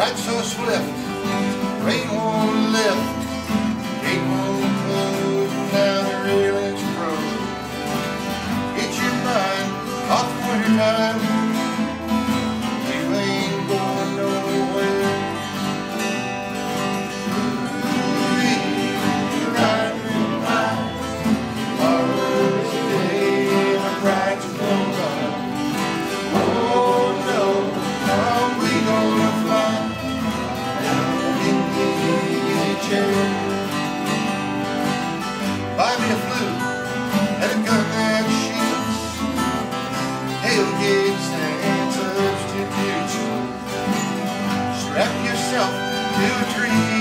Right so swift, rain won't lift, gate won't close, now the railing's froze. Get your mind off for winter time. myself to dream.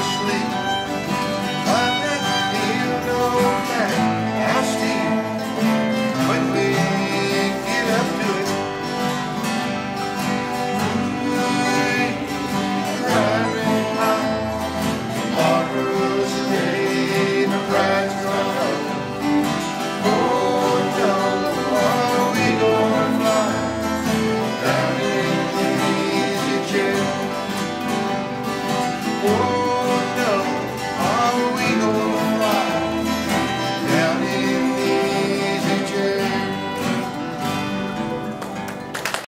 sleep.